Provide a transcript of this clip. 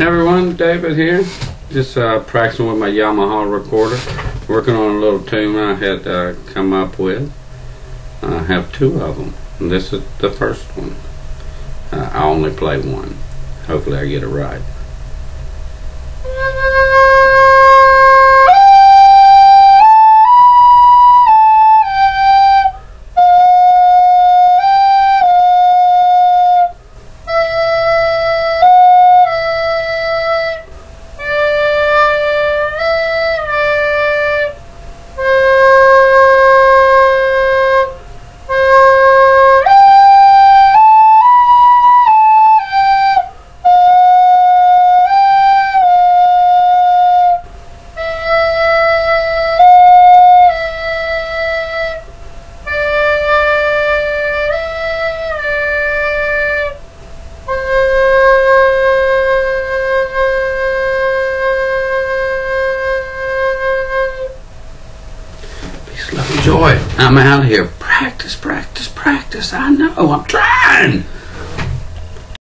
Everyone, David here. Just uh, practicing with my Yamaha recorder. Working on a little tune I had uh, come up with. I have two of them. And this is the first one. Uh, I only play one. Hopefully I get it right. Peace, love, and joy. I'm out here. Practice, practice, practice. I know. I'm trying.